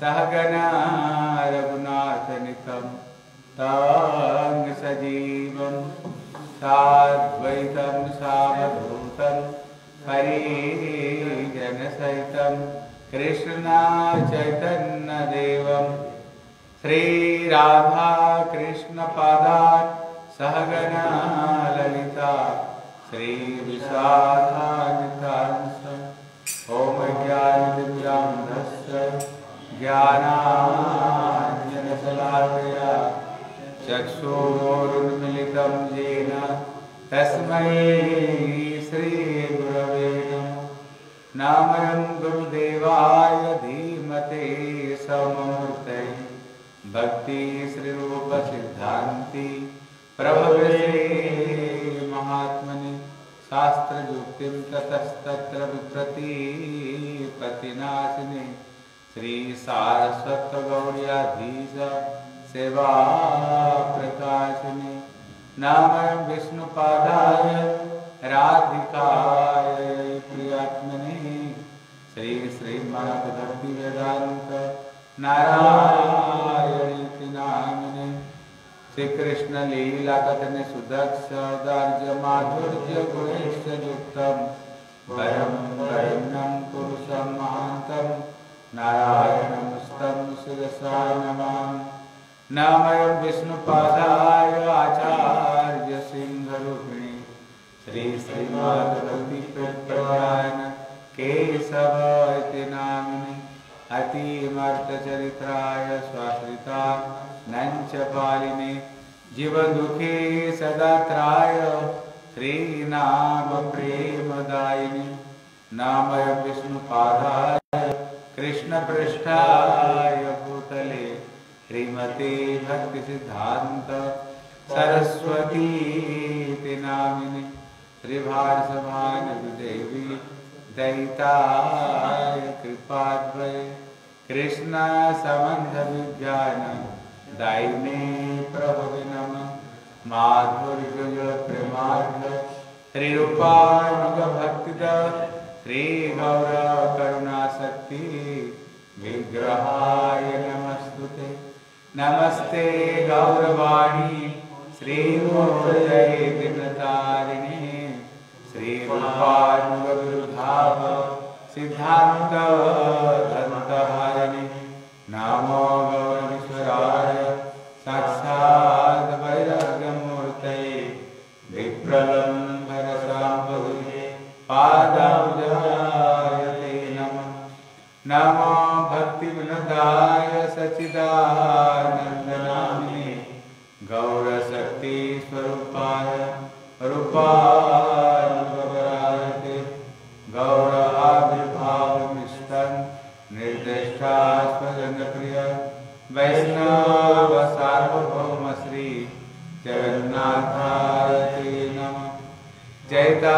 सहगना रघुनाथनितं तं सजीवं साद्वैतं सावधूतं हरिजनसहितं कृष्णा चैतन्यदेवं श्रीराधाकृष्णपादान् सहगना ललिता श्रीविशाखानितांस ज्ञानाञ्जनशलाकया चक्षुरुन्मिलितं येन तस्मै श्रीगुरवे नमः। नामयं गुरुदेवाय धीमते सममूर्तये भक्ति श्रीरूपसिद्धान्ति। प्रभवे महात्मने शास्त्रयुक्तिं ततस्तत्र विप्रतिपतिनाशिने श्रीसारस्वतगौर्याधीश सेवा प्रकाशिने नामयं विष्णुपादाय राधिकाय प्रियात्मने श्री श्रीमद्भक्तिवेदान्त नारायणीति नामिने श्री कृष्ण लीला कथन सुदक्ष दार्य माधुर्य गुणेश युक्तम वरम वरण्यम पुरुषम महांतम नारायणं स्तं शिरसा नमामि नामयं विष्णुपादाय आचार्य सिंहरूपिणे श्री श्रीमद्भक्ति प्रपरायण केशव इति नामिने। अतिमर्थचरित्राय स्वाश्रिता नञ्च पालिने। जीवदुःखे सदात्राय श्रीनाम प्रेमदायिनि नामय विष्णुपादाय कृष्णपृष्ठाय भूतले। श्रीमते भक्तिसिद्धान्त सरस्वतीति नामिनि श्रीभारसभानदेवी दैताय कृपाद्वय। कृष्ण संबंध विज्ञान दायिने प्रभवे नम माधुर्य प्रेमार्थ त्रिरूपानुग भक्तिद श्री गौर करुणा शक्ति विग्रहाय नमस्तुते नमस्ते गौरवाणी श्रीमूर्तये दिनतारिणे। श्रीरूपानुगविरुद्धाव सिद्धान्त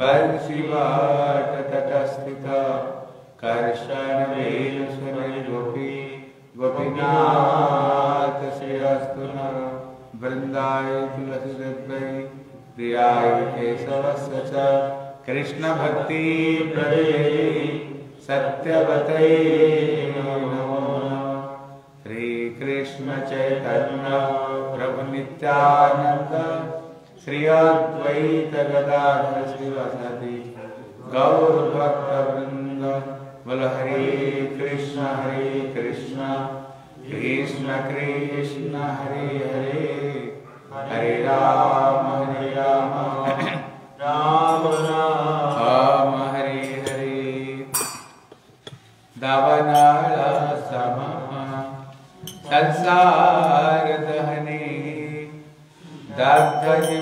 परशिवाटतटस्थिता कर्षणे गोपि शिरस्तु न वृन्दाय तुलसीदत्तै प्रियाय केशवस्य च कृष्णभक्ति प्रवे सत्यवतै नमो श्रीकृष्ण च प्रभुनित्यानन्द प्रभु नित्यानंद श्री अद्वैत गदाधर श्रीवासादि गौर भक्त वृंद बोल हरे कृष्ण हरे कृष्ण। कृष्ण कृष्ण, हरे हरे। हरे राम हरे राम। राम राम, हरे हरे। दावनाळ समः संसार दहने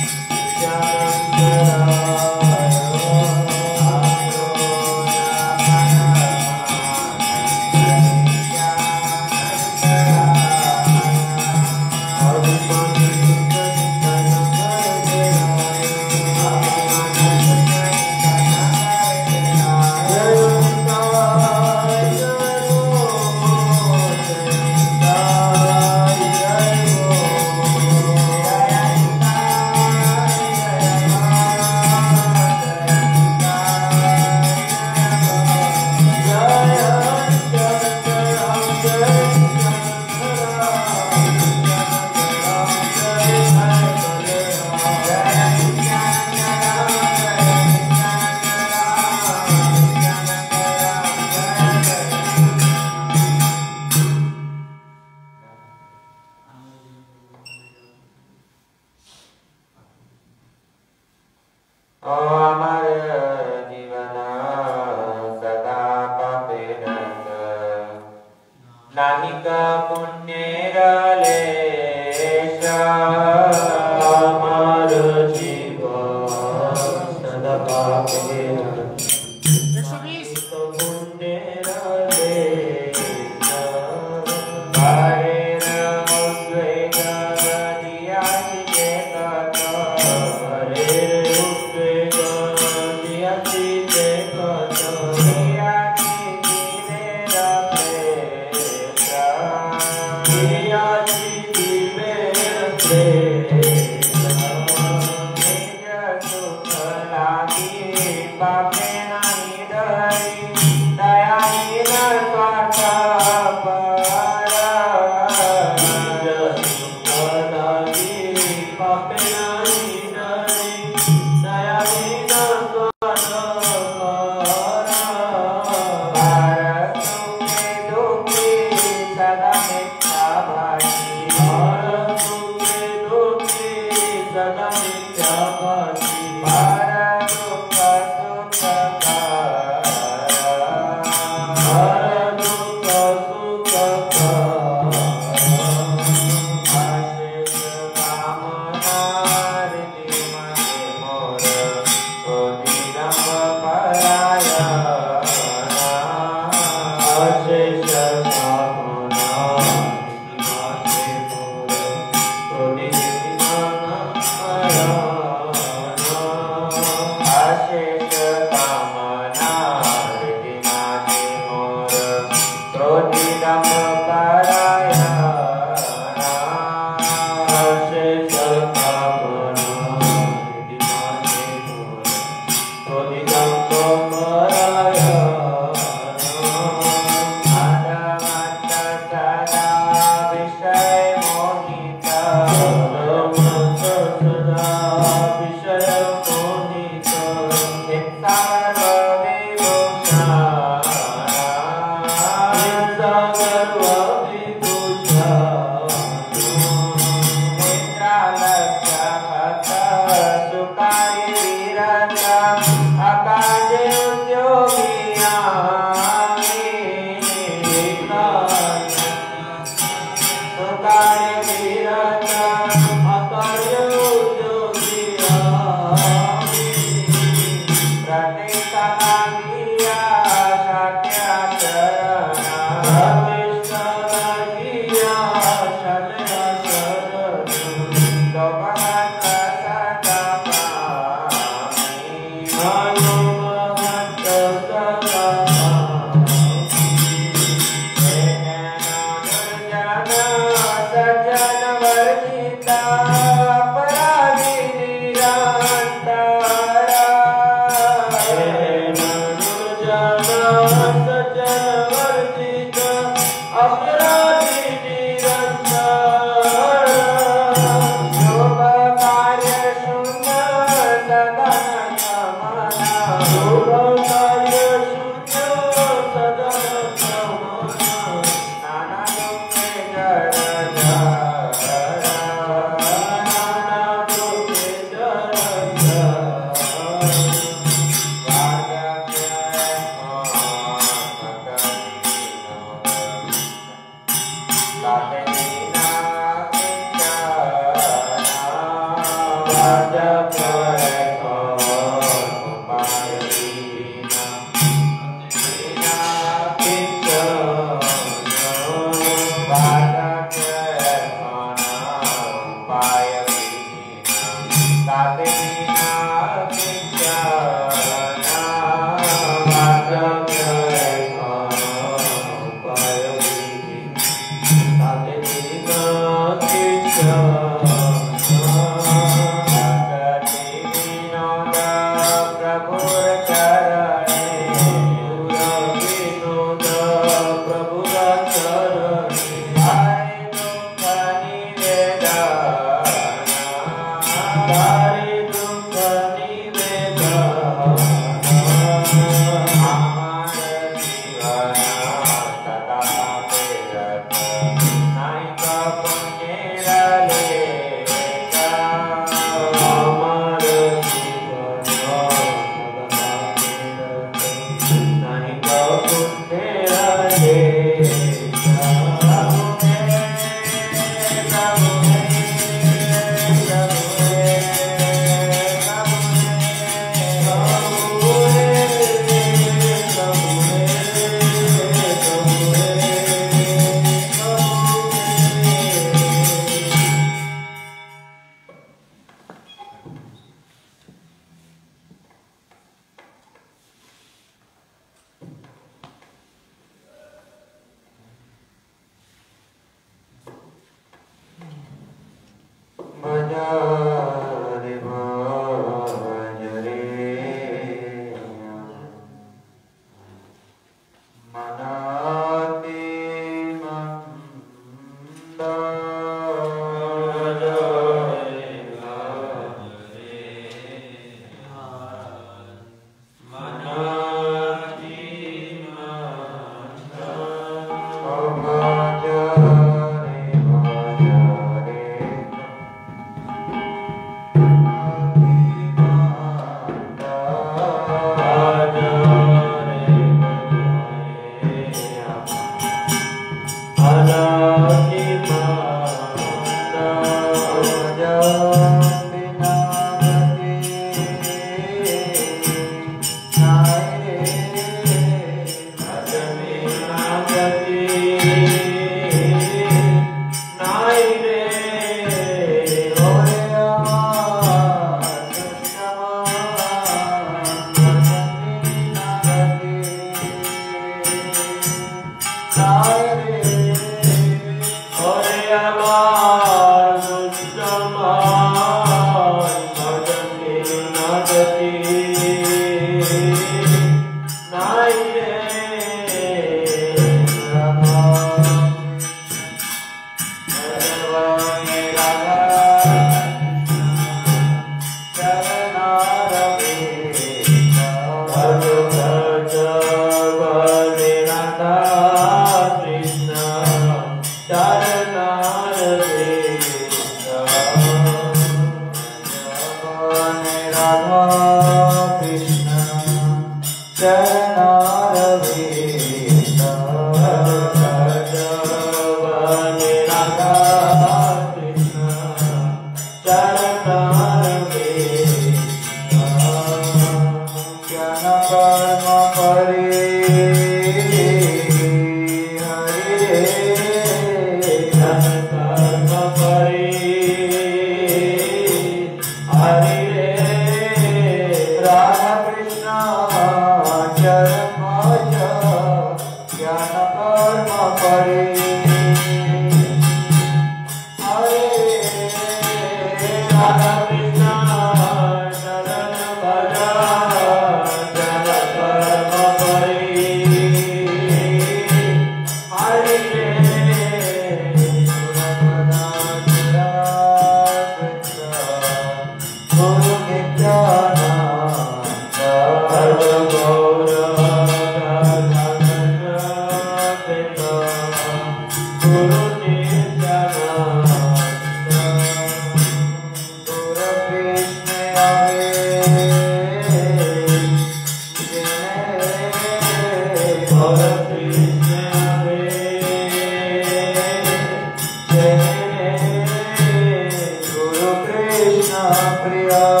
Priya.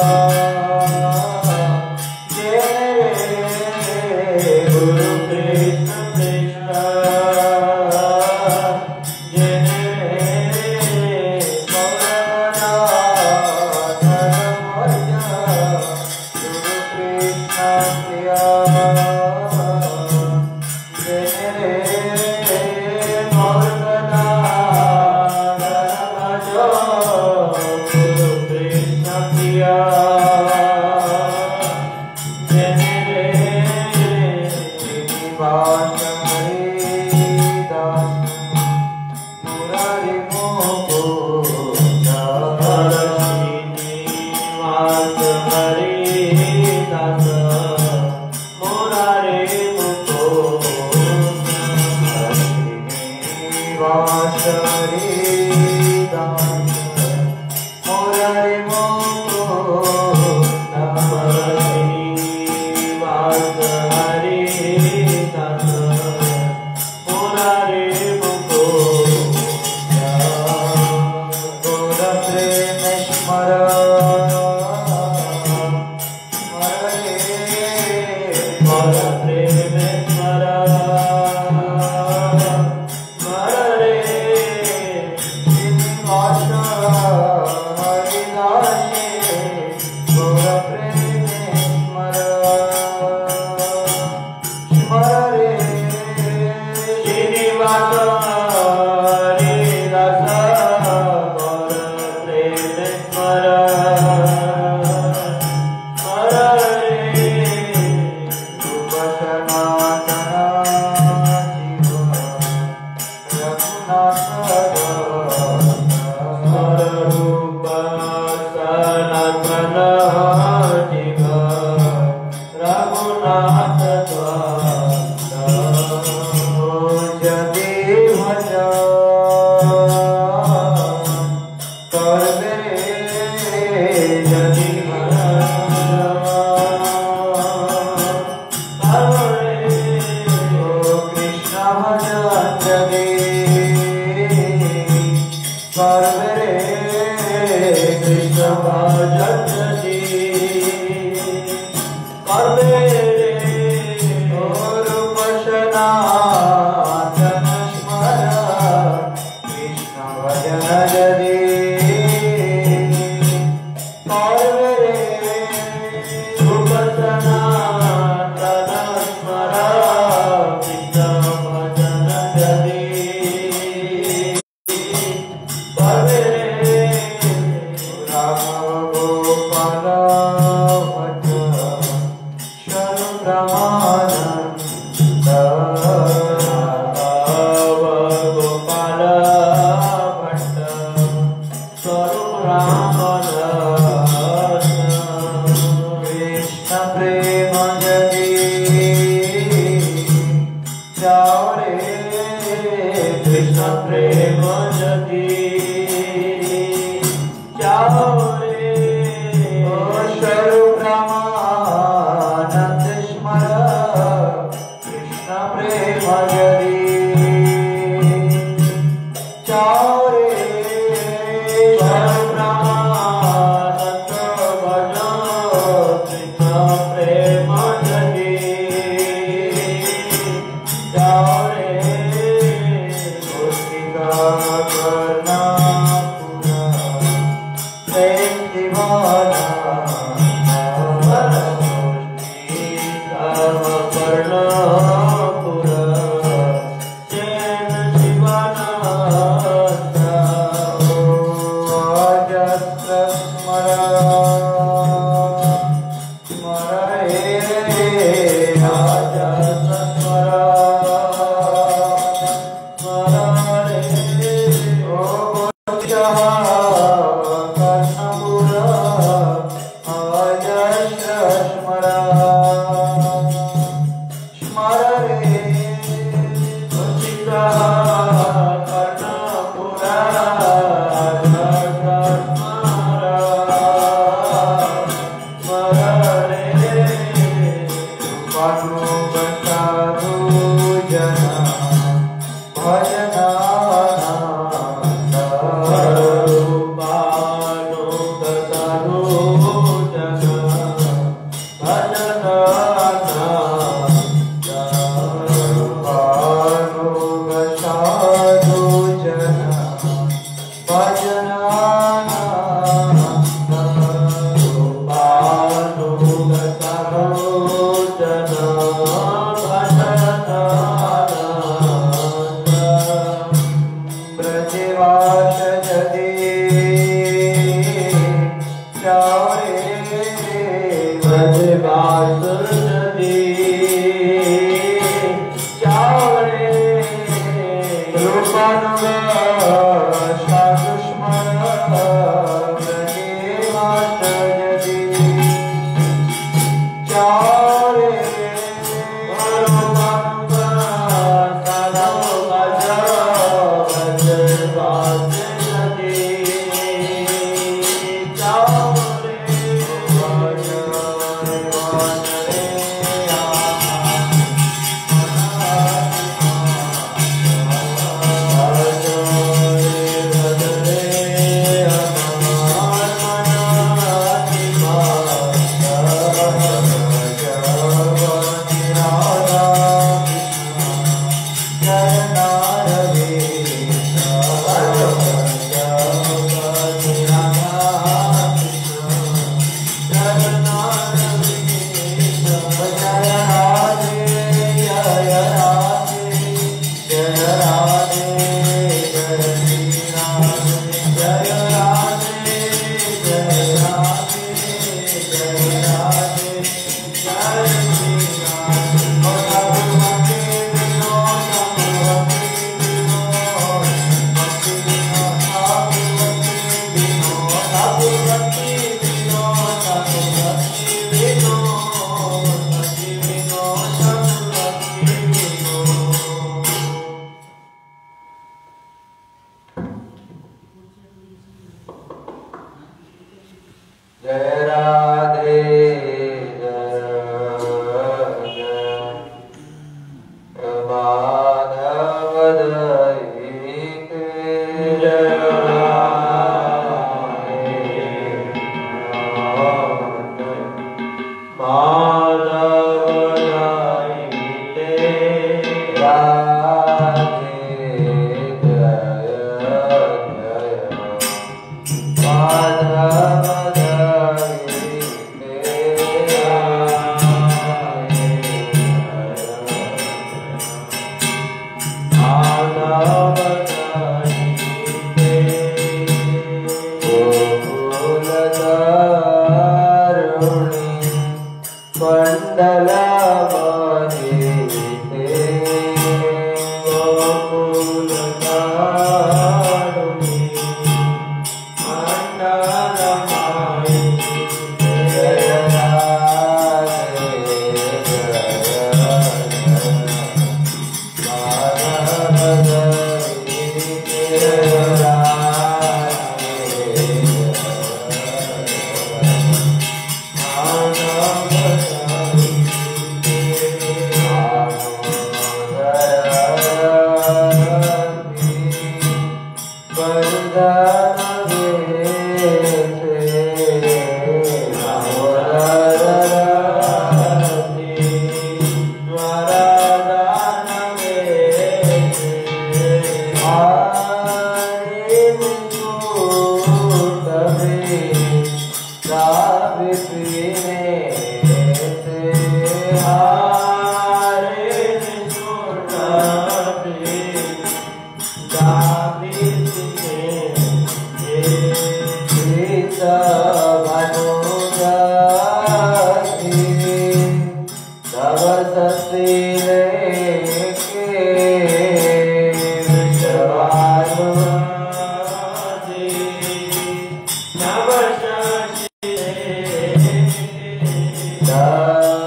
love.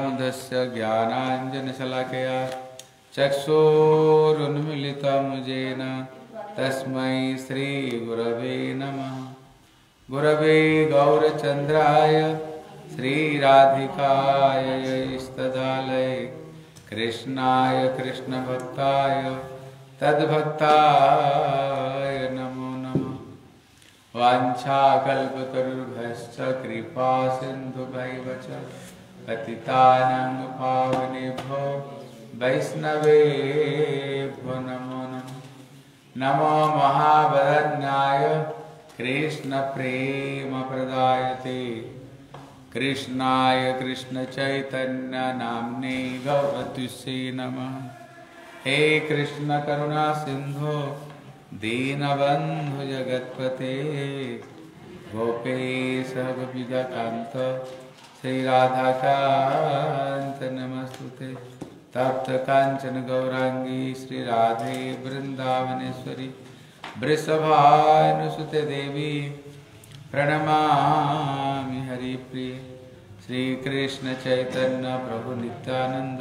तस्य ज्ञानाञ्जनशलाकया चक्षुरुन्मिलितं येन तस्मै श्रीगुरवे नमः। गुरवे गौरचन्द्राय, श्रीराधिकाय स्तदालये कृष्णाय कृष्णभक्ताय, तद्भक्ताय नमो नमः। वाञ्छाकल्पतरुर्भश्च कृपा सिन्धुभैव च। पतितानां पावनेभ्यो वैष्णवेभ्यो नमो नमः। नमो महावदन्याय कृष्णप्रेमप्रदायते। कृष्णाय कृष्णचैतन्यनाम्ने गौरतिष्ये नमः। हे कृष्णकरुणा सिन्धो, दीनबन्धु जगत्पते। गोपेश गोपिकान्त श्रीराधाकान्त नमस्तुते। तप्त काञ्चन गौराङ्गी श्रीराधे वृन्दावनेश्वरी वृषभानुसुते देवी, प्रणमामि हरिप्रिय। श्रीकृष्ण चैतन्य प्रभु नित्यानंद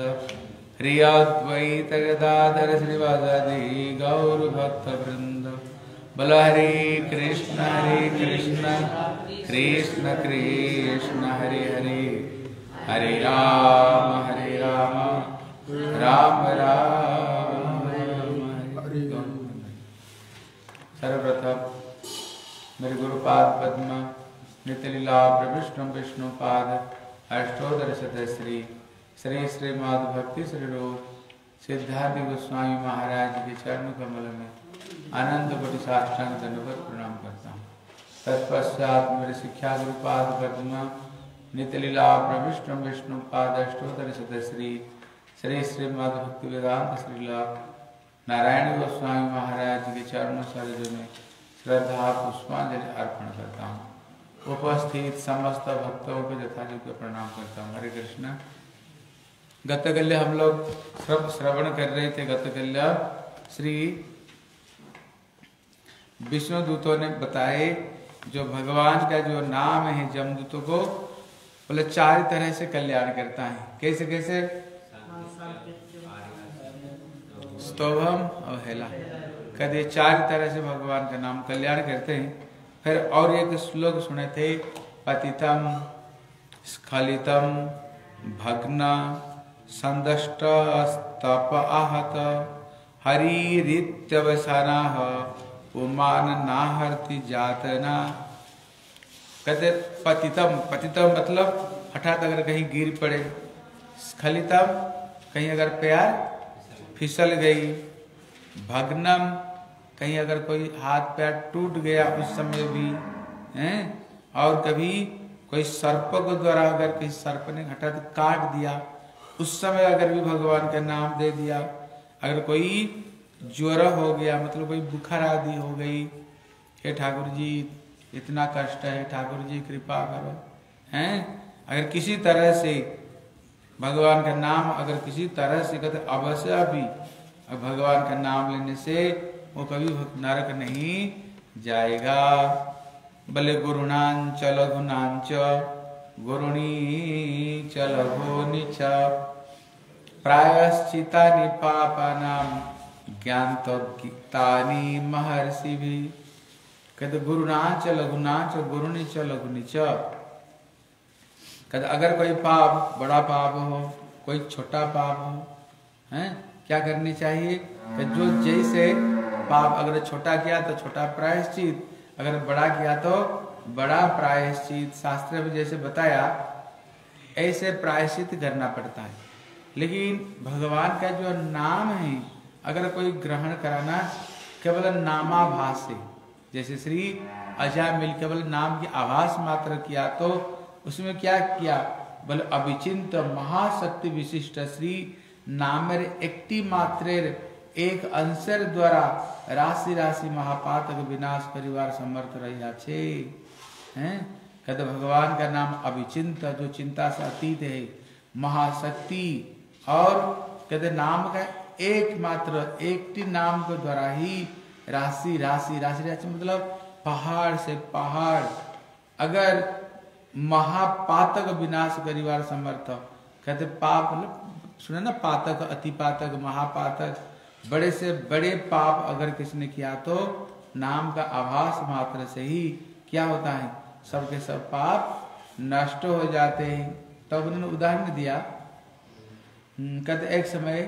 श्री अद्वैत गदाधर श्रीवादी गौर भक्त वृंद बल हरे कृष्ण हरे कृष्ण। कृष्ण कृष्ण हरे हरे। हरे राम हरे राम। राम राम, हरे सर्वप्रथम मेरे गुरुपाद पद्म, नित्यलीला प्रविष्णु विष्णु पाद अष्टोदर श्री श्री श्रीमद भक्ति श्री रूप सिद्धार्थ गोस्वामी महाराज के चरण कमल में आनंद कोटि साष्टांग प्रणाम करता हूँ। तत्पश्चात मेरे शिक्षा गुरुपाद पद्म नित्यलीला प्रविष्णु विष्णु पाद अष्टोदर श्री श्री श्रीमद भक्ति वेदांत श्रीला नारायण गोस्वामी महाराज के चरणों सरोज में श्रद्धा पुष्पांजलि अर्पण करता हूँ। उपस्थित समस्त भक्तों को यथायोग्य प्रणाम करता हूँ। हरे कृष्ण। गतकल्य हम लोग श्रव श्रवण कर रहे थे। गतकल्य श्री विष्णु दूतों ने बताए जो भगवान का जो नाम है जमदूतों को, बोले चार तरह से कल्याण करता है। कैसे कैसे? स्तोभम अवहेला कहते चार तरह से भगवान का नाम कल्याण करते हैं। फिर और एक श्लोक सुने थे, पतितम, स्खलितम, भग्न, संदष्ट, स्तप आहत हरित्यवसाना उमान नाहरति जातना कहते पतितम पतितम मतलब हठात अगर कहीं गिर पड़े, स्खलितम, कहीं अगर प्यार फिसल गई, भग्नम, कहीं अगर कोई हाथ पैर टूट गया उस समय भी, हैं? और कभी कोई सर्प को द्वारा अगर किसी सर्प ने हठात काट दिया, उस समय अगर भी भगवान का नाम दे दिया, अगर कोई ज्वर हो गया मतलब कोई बुखार आदि हो गई। हे ठाकुर जी इतना कष्ट है ठाकुर जी कृपा करो। हैं? अगर किसी तरह से भगवान का नाम, अगर किसी तरह से कहते अवश्य भी भगवान का नाम लेने से वो कभी नरक नहीं जाएगा। बले गुरुणांच लघुनांच गुरुणी च लघुनि च प्रायश्चिता पापानाम। ज्ञात गीतानी महर्षि भी। कहते गुरुनाच लघुनाच गुरुनि च लघुनि च कहते अगर कोई पाप, बड़ा पाप हो, कोई छोटा पाप हो, हैं, क्या करनी चाहिए? कि जो जैसे पाप अगर छोटा किया तो छोटा प्रायश्चित, अगर बड़ा किया तो बड़ा प्रायश्चित। शास्त्र में जैसे बताया, ऐसे प्रायश्चित करना पड़ता है। लेकिन भगवान का जो नाम है अगर कोई ग्रहण कराना केवल नामाभास से जैसे श्री अजय मिल केवल नाम की आभास मात्र किया तो उसमें क्या किया? बोले, अभिचिंत महाशक्ति विशिष्ट श्री नामेर एकटी मात्रेर एक अंशर द्वारा राशि राशि महापातक विनाश परिवार समर्थ रही छे। हैं? कहते, भगवान का नाम अभिचिंत, जो चिंता से अतीत है, महाशक्ति, और कहते, नाम का एकमात्र एक नाम के द्वारा ही राशि राशि राशि राशि मतलब पहाड़ से पहाड़। अगर महापातक विनाश करिवार समर्थ कहते पाप मतलब सुने ना पातक अति पातक महापातक। बड़े से बड़े पाप अगर किसी ने किया तो नाम का आभास मात्र से ही क्या होता है? सबके सब पाप नष्ट हो जाते हैं। तब तो उन्होंने उदाहरण दिया। हम्म, कहते एक समय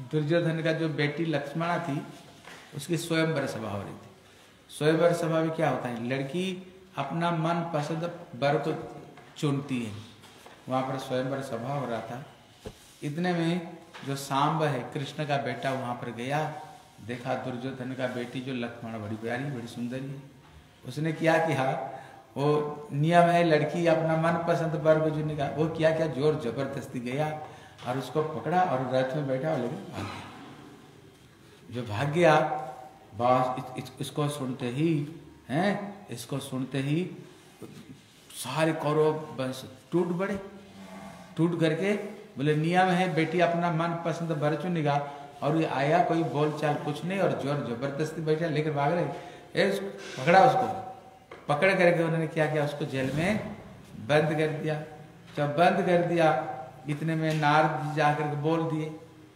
दुर्योधन का जो बेटी लक्ष्मणा थी, उसकी स्वयंवर सभा हो रही थी। स्वयंवर सभा में क्या होता है? लड़की अपना मन पसंद वर को चुनती है। वहाँ पर स्वयंवर सभा हो रहा था। इतने में जो सांब है, कृष्ण का बेटा वहाँ पर गया। देखा दुर्योधन का बेटी जो लक्ष्मण, बड़ी प्यारी, बड़ी सुंदरी है। उसने क्या किया? वो नियम है, लड़की अपना मन पसंद को चुनने का। वो क्या क्या ज़ोर ज़बरदस्ती गया। और उसको पकड़ा और रथ में बैठा और लेकिन भाग गया। जो भाग गया बस इस, इस, इसको सुनते ही हैं इसको सुनते ही सारे कौरव बस टूट पड़े। टूट करके बोले नियम है बेटी अपना मन पसंद भर चुनेगा और ये आया कोई बोल चाल कुछ नहीं और ज़ोर ज़बरदस्ती बैठा लेकर भाग रहे। पकड़ा उसको। पकड़ करके उन्होंने क्या किया? उसको जेल में बंद कर दिया। जब बंद कर दिया इतने में नारद जी जाकर के बोल दिए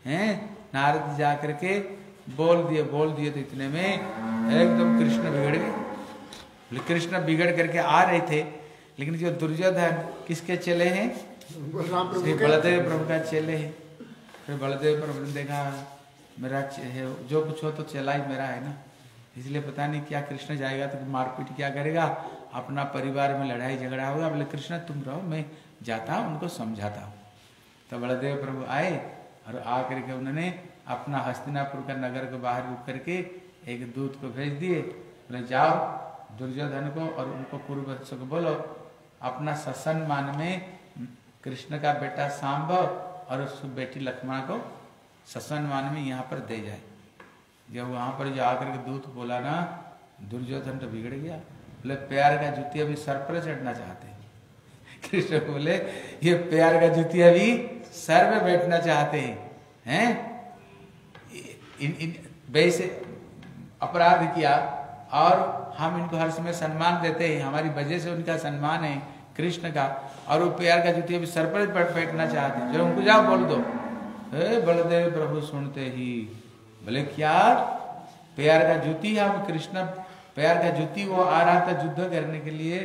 हैं? नारद जी जाकर के बोल दिए बोल दिए तो इतने में एकदम कृष्ण बिगड़ गए। कृष्ण बिगड़ करके आ रहे थे लेकिन जो दुर्योधन किसके चले हैं? श्री बलदेव प्रभु का चेले है। फिर बलदेव प्रभु ने देखा मेरा है जो कुछ हो तो चला ही मेरा है ना। इसलिए पता नहीं क्या कृष्ण जाएगा तो मारपीट क्या करेगा? अपना परिवार में लड़ाई झगड़ा होगा। बोले कृष्ण तुम रहो मैं जाता हूँ उनको समझाता हूँ। तो बलदेव प्रभु आए और आकर के उन्होंने अपना हस्तिनापुर का नगर को बाहर रुक करके एक दूत को भेज दिए। बोले, जाओ दुर्योधन को और उनको पूर्व को बोलो, अपना ससन सत्सन्मान में कृष्ण का बेटा सांब और उस बेटी लक्ष्मण को ससन सत्सन्मान में यहाँ पर दे जाए। जब वहाँ पर जो आकर के दूत बोला ना, दुर्योधन तो बिगड़ गया। बोले, प्यार का जुतिया भी सर पर चढ़ना चाहते कृष्ण बोले, ये प्यार का जुतिया भी सर में बैठना चाहते हैं हैं? इन इन वैसे अपराध किया और हम इनको हर समय सम्मान देते हैं। हमारी वजह से उनका सम्मान है कृष्ण का और वो प्यार का जुतिया भी सर पर बैठना चाहते हैं। जो उनको जाओ, बोल दो। बलदेव प्रभु सुनते ही बोले, क्या प्यार का जुती हम कृष्ण? प्यार का जुती वो आ रहा था युद्ध करने के लिए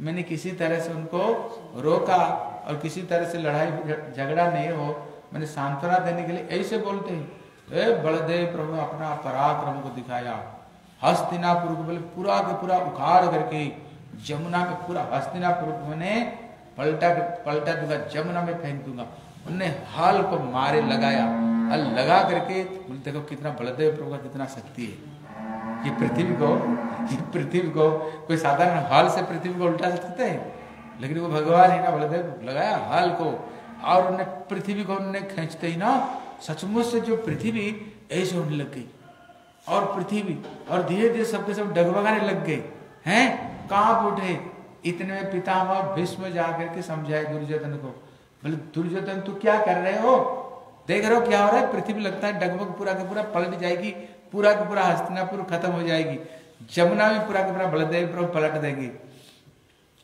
मैंने किसी तरह से उनको रोका और किसी तरह से लड़ाई, झगड़ा नहीं हो, मैंने सांत्वना देने के लिए ऐसे बोलते हैं, ए बलदेव प्रभु, अपना पराक्रम को दिखाया। हस्तिनापुर को बोले, पूरा के पूरा उखाड़ करके, जमुना में पूरा हस्तिनापुर मैंने पलटा पलटा दूँगा, जमुना में फेंक दूँगा। उनने हाल को मारे, लगाया। हल लगा करके बोले, देखो कितना बलदेव प्रभु का कितना शक्ति है। ये पृथ्वी को, ये पृथ्वी को, कोई साधारण हाल से पृथ्वी को उल्टा सकते हैं? लेकिन वो भगवान ही ना बलदेव लगाया हाल को। और उन्हें पृथ्वी को उन्होंने खींचते ही ना, सचमुच से जो पृथ्वी, ऐसे होने लग गई। और पृथ्वी, और धीरे धीरे सबके सब डगमगाने लग गए। हैं? काँप उठे इतने में पितामह भीष्म जाकर के समझाए दुर्योधन को। बोले, दुर्योधन, तू क्या कर रहे हो? देख रहे हो क्या हो रहा है? पृथ्वी लगता है डगमग पूरा का पूरा पलट जाएगी, पूरा का पूरा हस्तिनापुर खत्म हो जाएगी। जमुना में पूरा का पूरा बलदेव प्रभु पलट देंगे।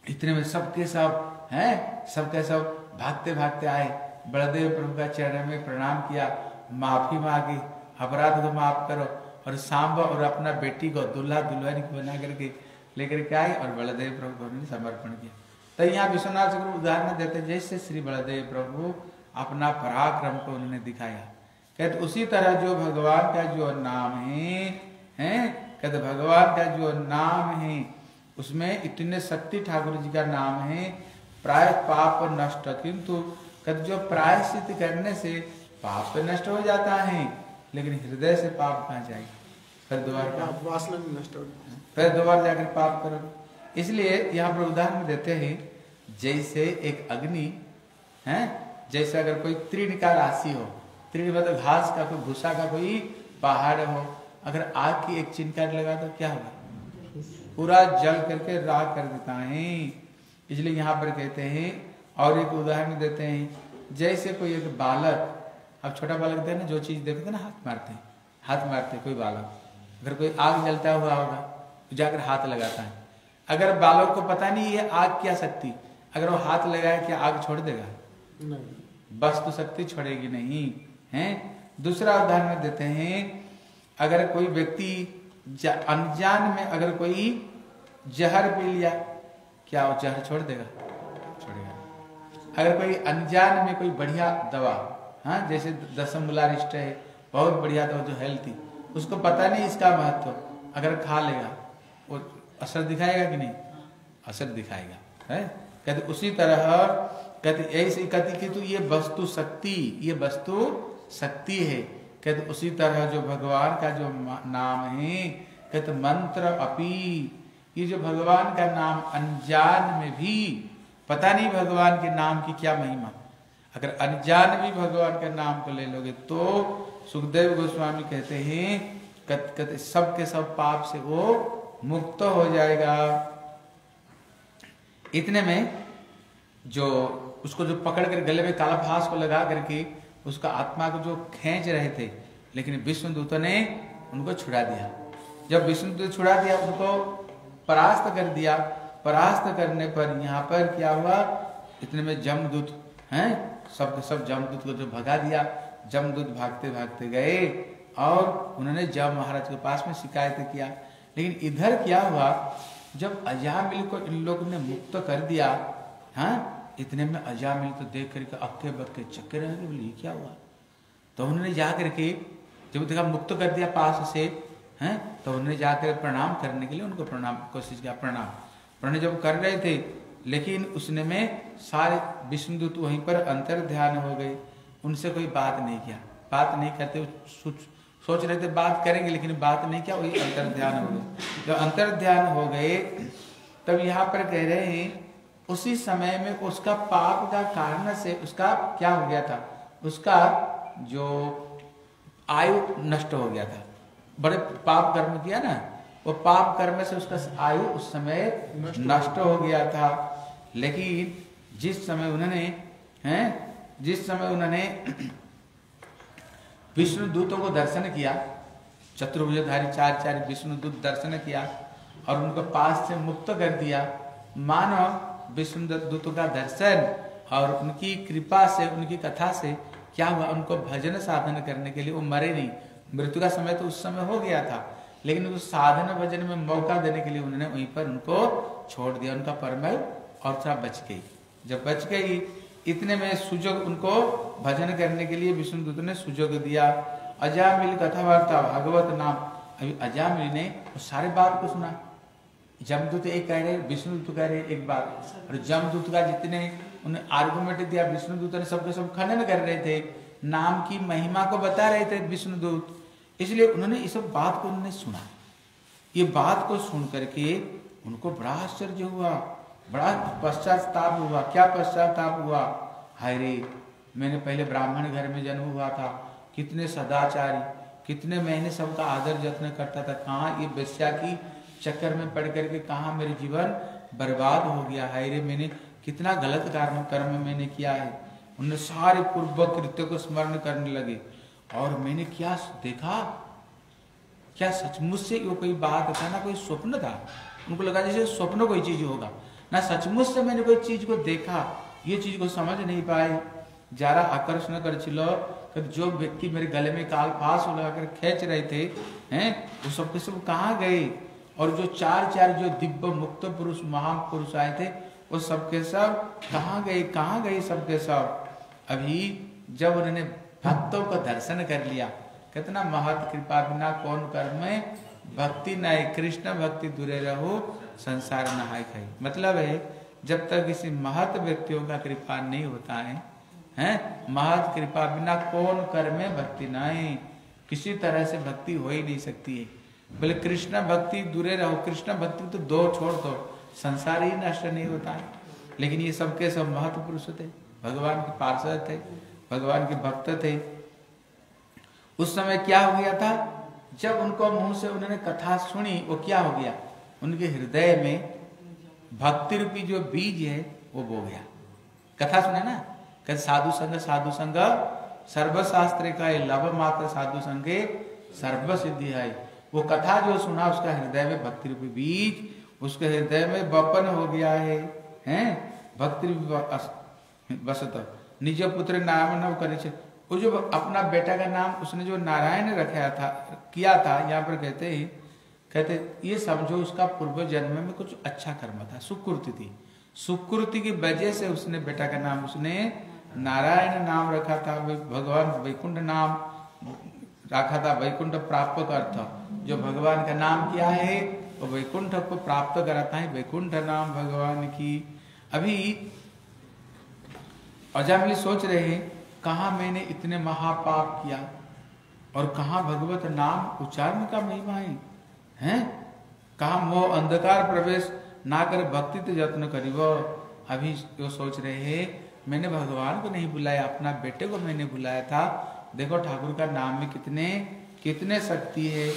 इतने में सबके सब हैं, सबके सब भागते भागते आए। बलदेव प्रभु का चरण में प्रणाम किया। माफ़ी मांगी, अपराध को माफ़ करो और सांब और अपना बेटी को दुल्हा दुल्हन को बना करके लेकर के आए और बलदेव प्रभु को उन्होंने समर्पण किया। तो यहाँ विश्वनाथ गुरु उदाहरण देते जैसे श्री बलदेव प्रभु अपना पराक्रम को उन्होंने दिखाया। कहते, उसी तरह जो भगवान का जो नाम है, हैं, कहते, भगवान का जो नाम है उसमें इतने शक्ति ठाकुर जी का नाम है प्राय पाप नष्ट। किंतु कहते जो प्रायश्चित करने से पाप तो नष्ट हो जाता है लेकिन हृदय से पाप कहाँ जाएगा फिर दोबारा वासना नष्ट हो फिर दोबारा जाकर पाप करो। इसलिए यहाँ पर उदाहरण देते हैं जैसे एक अग्नि है? जैसे अगर कोई तृण का राशि हो तृण मतलब घास का कोई भूसा का कोई पहाड़ हो अगर आग की एक चिनकार लगा तो क्या होगा? पूरा जल करके राख कर देता है। इसलिए यहाँ पर कहते हैं और एक उदाहरण देते हैं। जैसे कोई एक बालक अब छोटा बालक देते ना जो चीज़ देखते हैं ना हाथ मारते हैं हाथ मारते हैं कोई बालक। अगर कोई आग जलता हुआ होगा तो जाकर हाथ लगाता है। अगर बालक को पता नहीं ये आग क्या सकती अगर वो हाथ लगाए क्या आग छोड़ देगा? नहीं। तो शक्ति छोड़ेगी नहीं है? दूसरा उदाहरण देते हैं अगर कोई व्यक्ति अनजान में अगर कोई जहर पी लिया, क्या वो जहर छोड़ देगा? छोड़ेगा अगर कोई अनजान में कोई बढ़िया दवा हाँ जैसे दसम है, बहुत बढ़िया दवा जो हेल्थी उसको पता नहीं इसका महत्व, अगर खा लेगा, वो असर दिखाएगा कि नहीं? असर दिखाएगा, है? कहते उसी तरह, कहते ऐसे कहते कि तू ये वस्तु शक्ति, ये वस्तु शक्ति है कहते उसी तरह जो भगवान का जो नाम है कहते मंत्र अपी। ये जो भगवान का नाम अनजान में भी पता नहीं भगवान के नाम की क्या महिमा। अगर अनजान भी भगवान के नाम को ले लोगे तो सुखदेव गोस्वामी कहते हैं कत, कत, सब के सब पाप से वो मुक्त हो जाएगा। इतने में जो उसको जो पकड़ कर गले में काला फांस को लगा करके उसका आत्मा को जो खींच रहे थे, लेकिन विष्णुदूतों ने उनको छुड़ा दिया। जब विष्णुदूत छुड़ा दिया, उनको परास्त कर दिया। परास्त करने पर यहाँ पर क्या हुआ? इतने में जमदूत, हैं? सब सब जमदूत को जो भगा दिया। जमदूत भागते भागते गए और उन्होंने जम महाराज के पास में शिकायत किया। लेकिन इधर क्या हुआ? जब अजामिल को इन लोगों ने मुक्त कर दिया हाँ? इतने में अजामिल तो देख करके अक्के बक्के चक्के रह गए बोले क्या हुआ? तो उन्होंने जा करके जब देखा मुक्त कर दिया पास से, हैं तो उन्होंने जाकर प्रणाम करने के लिए उनको प्रणाम, कोशिश किया प्रणाम। प्रणाम जब कर रहे थे, लेकिन उसने में सारे विष्णुदूत वहीं पर अंतर ध्यान हो गए। उनसे कोई बात नहीं किया। बात नहीं करते सोच रहे थे, बात करेंगे, लेकिन बात नहीं किया, वही अंतर ध्यान हो गए। जब अंतर ध्यान हो गए, तब यहाँ पर कह रहे हैं उसी समय में उसका पाप का कारण से उसका क्या हो गया था? उसका जो आयु नष्ट हो गया था। बड़े पाप कर्म किया ना? वो पाप कर्म से उसका आयु उस समय नष्ट हो गया। था। लेकिन जिस समय उन्होंने हैं? जिस समय उन्होंने विष्णु दूतों को दर्शन किया चतुर्भुजधारी चार चार विष्णु दूत दर्शन किया और उनको पास से मुक्त कर दिया मानो विष्णु दूतों का दर्शन और उनकी कृपा से, उनकी कथा से क्या हुआ? उनको भजन साधन करने के लिए वो मरे नहीं। मृत्यु का समय तो उस समय हो गया था, लेकिन उस साधन भजन में मौका देने के लिए उन्होंने वहीं पर उनको छोड़ दिया। उनका परमल और थोड़ा बच गई। जब बच गई, इतने में सुजोग उनको भजन करने के लिए विष्णुदूत ने सुजोग दिया। अजामिल कथा वार्ता भागवत नाम। अभी अजामिल ने वो सारे बात को सुना। जमदूत एक कह रहे, विष्णुदूत कह रहे, एक बात। और जमदूत का जितने उन्हें आर्गुमेंट दिया, विष्णुदूत ने सबके सब खंडन कर रहे थे। नाम की महिमा को बता रहे थे विष्णुदूत। इसलिए उन्होंने इस बात को उन्होंने सुना। ये बात को सुन करके उनको बड़ा आश्चर्य हुआ, बड़ा पश्चाताप हुआ। क्या पश्चाताप हुआ? हाय रे, मैंने पहले ब्राह्मण घर में जन्म हुआ था। कितने सदाचारी, कितने महीने सबका आदर जत्न करता था। कहाँ ये बेस्या की चक्कर में पड़ करके कहा, मेरे जीवन बर्बाद हो गया है रे, मैंने कितना गलत कर्म कर्म मैंने किया है। उन्होंने सारे पूर्व कृत्य को स्मरण करने लगे। और मैंने क्या देखा? क्या सचमुच से वो कोई बात था, ना कोई स्वप्न था? उनको लगा जैसे स्वप्न कोई चीज़ होगा। ना सचमुच से मैंने कोई चीज़ को देखा, ये चीज़ को समझ नहीं पाए जरा आकर्षण कर कि जो व्यक्ति मेरे गले में काल फास लगाकर खींच रहे थे, हैं, वो सब सब कहाँ गए? और जो चार चार जो दिव्य मुक्त पुरुष महापुरुष आए थे, वो सबके सब कहाँ गए कहाँ गए सबके सब? अभी जब उन्होंने भक्तों को दर्शन कर लिया, कितना महत कृपा बिना कौन कर्म में भक्ति नए कृष्ण भक्ति दूरे रहो, संसार नहाय खाई मतलब है, जब तक किसी महत व्यक्तियों का कृपा नहीं होता है, हैं? महत कृपा बिना कौन कर में भक्ति नाए किसी तरह से भक्ति हो ही नहीं सकती है। बोले, कृष्ण भक्ति दूरे रहो, कृष्ण भक्ति तो दो छोड़ दो, संसार ही नष्ट नहीं होता। है लेकिन ये सबके सब महत्व पुरुष थे, भगवान के पार्षद थे, भगवान के भक्त थे। उस समय क्या हो गया था? जब उनको मुँह से उन्होंने कथा सुनी, वो क्या हो गया? उनके हृदय में भक्ति रूपी जो बीज है, वो बो गया। कथा सुने ना? कहते साधु संग साधु संग, सर्वशास्त्र का लव मात्र साधु संगे सर्व सिद्धि है। वो कथा जो सुना उसका हृदय में भक्ति रूपी बीज, उसके हृदय में बपन हो गया है, हैं? भक्ति बसत। निज पुत्र नाम न करे वो जो अपना बेटा का नाम उसने जो नारायण रखा था, किया था, यहाँ पर कहते ही, कहते, ये समझो उसका पूर्व जन्म में कुछ अच्छा कर्म था, सुकृति थी। सुकृति की वजह से उसने बेटा का नाम, उसने नारायण नाम रखा था भगवान वैकुंठ नाम रखा था, वैकुंठ प्राप्त का अर्थ। जो भगवान का नाम क्या है, वो वैकुंठ को प्राप्त कराता है, वैकुंठ नाम भगवान की। अभी अजामिल सोच रहे हैं, कहा मैंने इतने महापाप किया? और कहा भगवत नाम उच्चारण का महिमा है? हैं? कहा मोह अंधकार प्रवेश ना कर भक्ति तो यत्न करीब अभी वो सोच रहे हैं, मैंने भगवान को नहीं बुलाया, अपना बेटे को मैंने बुलाया था। देखो ठाकुर का नाम में कितने कितने शक्ति है।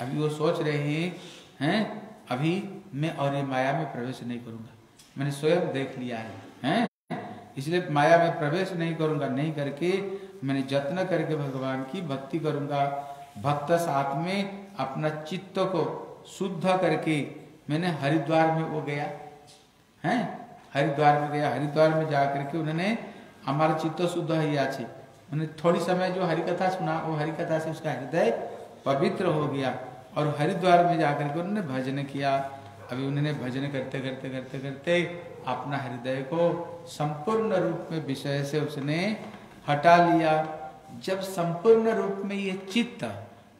अभी वो सोच रहे हैं हैं, अभी मैं और ये माया में प्रवेश नहीं करूँगा। मैंने स्वयं देख लिया है, हैं? इसलिए माया में प्रवेश नहीं करूँगा, नहीं करके मैंने जत्न करके भगवान की भक्ति करूँगा। भक्त साथ में अपना चित्त को शुद्ध करके मैंने हरिद्वार में वो गया, हैं? हरिद्वार में गया, हरिद्वार में जा करके उन्होंने हमारा चित्त शुद्ध है थोड़ी समय जो हरिकथा सुना, वो हरिकथा से उसका हृदय पवित्र हो गया और हरिद्वार में जाकर के उन्होंने भजन किया। अभी उन्होंने भजन करते करते करते करते अपना हृदय को संपूर्ण रूप में विषय से उसने हटा लिया। जब संपूर्ण रूप में ये चित्त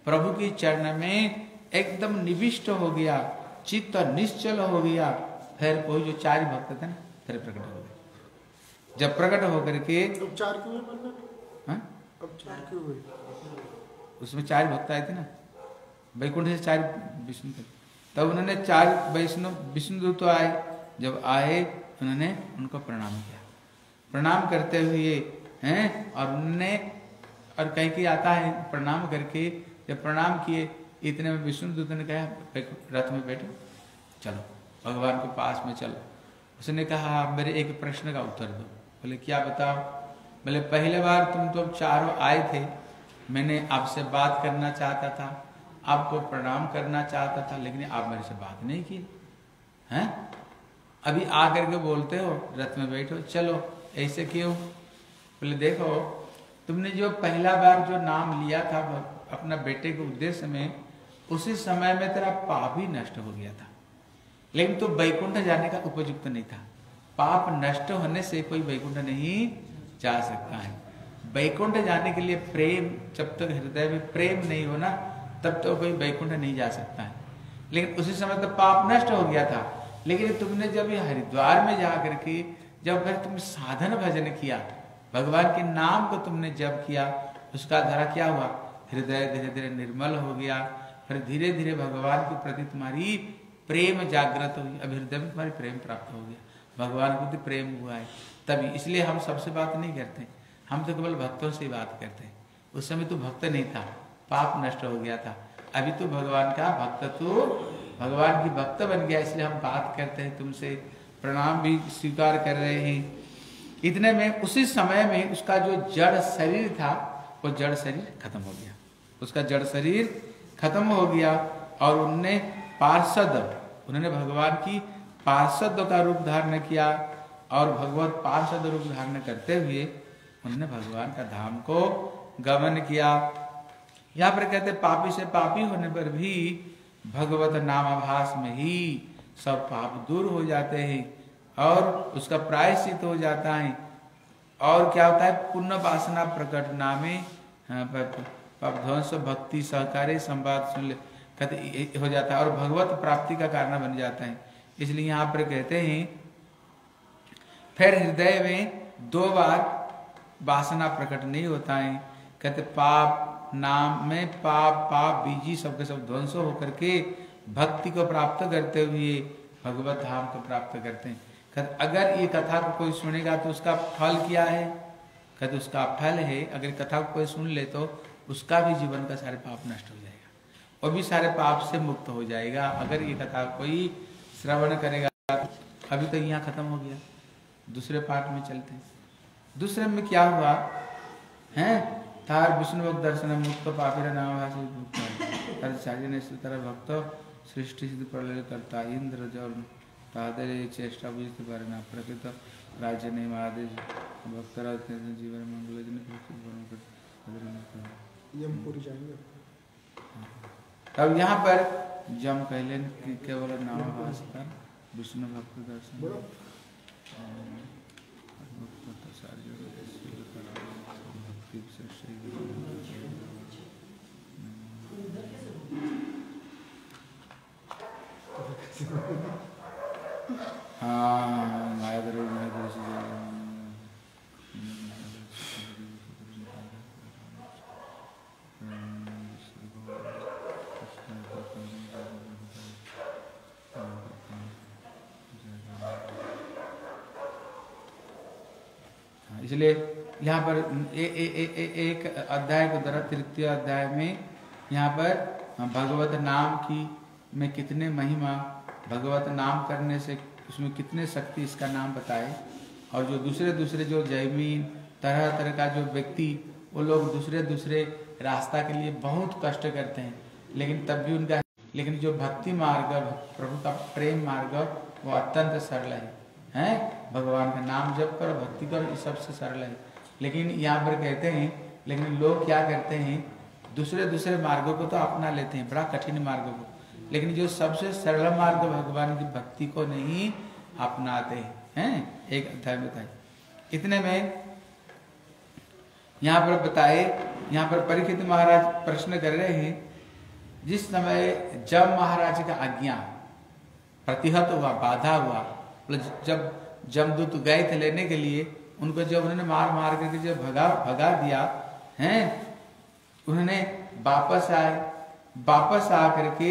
प्रभु की चरण में एकदम निविष्ट हो गया चित्त निश्चल हो गया फिर कोई जो चार भक्त थे ना फिर प्रकट हो गए। जब प्रकट होकर के उपचार क्यों उसमें चार भक्त आए थे ना, वैकुंठ से चार विष्णु थे। तब उन्होंने चार वैष्णव, विष्णु दूत आए। जब आए, उन्होंने उनको प्रणाम किया। प्रणाम करते हुए, हैं, और उन्होंने, और कहीं कहीं आता है, प्रणाम करके, जब प्रणाम किए, इतने में विष्णु दूत ने कहा रथ में बैठो, चलो, भगवान के पास में चलो। उसने कहा मेरे एक प्रश्न का उत्तर दो। बोले, क्या बताओ बोले, पहले बार तुम तो चारों आए थे मैंने आपसे बात करना चाहता था, आपको प्रणाम करना चाहता था, लेकिन आप मेरे से बात नहीं की। हैं? अभी आकर के बोलते हो, रथ में बैठो, चलो, ऐसे क्यों? बोले, देखो, तुमने जो पहला बार जो नाम लिया था अपना बेटे के उद्देश्य में, उसी समय में तेरा पाप ही नष्ट हो गया था। लेकिन तो वैकुंठ जाने का उपयुक्त नहीं था। पाप नष्ट होने से कोई वैकुंठ नहीं जा सकता है। वैकुंठ जाने के लिए प्रेम, जब तक हृदय में प्रेम नहीं होना तब तो कोई वैकुंठ नहीं जा सकता है। लेकिन उसी समय तो पाप नष्ट हो गया था। लेकिन तुमने जब ये हरिद्वार में जा करके जब फिर तुम साधन भजन किया, भगवान के नाम को तुमने जब किया, उसका धारा क्या हुआ? हृदय धीरे धीरे निर्मल हो गया। फिर धीरे धीरे भगवान के प्रति तुम्हारी प्रेम जागृत हुई अब हृदय में तुम्हारी प्रेम प्राप्त हो गया। भगवान के प्रति प्रेम हुआ है। तभी इसलिए हम सबसे बात नहीं करते। हम तो केवल भक्तों से बात करते हैं। उस समय तो भक्त नहीं था, पाप नष्ट हो गया था। अभी तो भगवान का भक्त तो भगवान की भक्त बन गया, इसलिए हम बात करते हैं, तुमसे प्रणाम भी स्वीकार कर रहे हैं। इतने में, उसी समय में उसका जो जड़ शरीर था, वो जड़ शरीर खत्म हो गया। उसका जड़ शरीर खत्म हो गया और उनने पार्षद, उन्होंने भगवान की पार्षद का रूप धारण किया और भगवत पार्षद रूप धारण करते हुए उन्होंने भगवान का धाम को गमन किया। यहाँ पर कहते पापी से पापी होने पर भी भगवत नामाभास में ही सब पाप दूर हो जाते हैं और उसका प्रायश्चित हो जाता है। और क्या होता है, पुण्य वासना प्रकट नामे ध्वंस भक्ति सहकारी संवाद कहते हो जाता है और भगवत प्राप्ति का कारण बन जाता है। इसलिए यहाँ पर कहते हैं, फिर हृदय में दो बार वासना प्रकट नहीं होता है कहते, पाप नाम में पाप पाप, बीजी सबके सब ध्वंस होकर के भक्ति को प्राप्त करते हुए भगवत धाम को प्राप्त करते हैं। कहते, अगर ये कथा को कोई सुनेगा तो उसका फल क्या है? कहते, उसका फल है, अगर कथा को कोई सुन ले तो उसका भी जीवन का सारे पाप नष्ट हो जाएगा। वो भी सारे पाप से मुक्त हो जाएगा। अगर ये कथा कोई श्रवण करेगा, अभी तो यहाँ खत्म हो गया। दूसरे पार्ट में चलते हैं। दूसरे में क्या हुआ? है? थार विष्णु भक्त दर्शन मुक्त पापिर नाम ने तरह भक्त सृष्टि सिद्ध प्रलय करता इंद्र जल तादरे चेष्टा बुझते पारे ना प्रकृत राज्य नहीं महादेश भक्तराज के जीवन मंगल तब यहाँ पर जम कहले कि केवल नाम विष्णु भक्त दर्शन। हाँ हाँ, इसलिए यहाँ पर ए, ए, ए, ए, एक अध्याय को द्वारा तृतीय अध्याय में यहाँ पर भगवत नाम की में कितने महिमा भगवत नाम करने से उसमें कितने शक्ति इसका नाम बताए? और जो दूसरे दूसरे जो जैमीन तरह तरह का जो व्यक्ति, वो लोग दूसरे दूसरे रास्ता के लिए बहुत कष्ट करते हैं। लेकिन तब भी उनका, लेकिन जो भक्ति मार्ग, प्रभु का प्रेम मार्ग, वो अत्यंत सरल है। हैं? भगवान का नाम जप करो, भक्ति करो, ये सबसे सरल है। लेकिन यहाँ पर कहते हैं, लेकिन लोग क्या करते हैं, दूसरे दूसरे मार्गों को तो अपना लेते हैं, बड़ा कठिन मार्गों को। लेकिन जो सबसे सरल मार्ग भगवान की भक्ति को नहीं अपनाते हैं, एक अध्याय बताए इतने में यहाँ पर बताए, यहाँ पर परीक्षित महाराज प्रश्न कर रहे हैं, जिस समय जब महाराज का आज्ञा प्रतिहत हुआ, बाधा हुआ मतलब जब जमदूत गए थे लेने के लिए, उनको जब उन्होंने मार मार करके जब भगा भगा दिया, हैं, उन्होंने वापस आए, वापस आ करके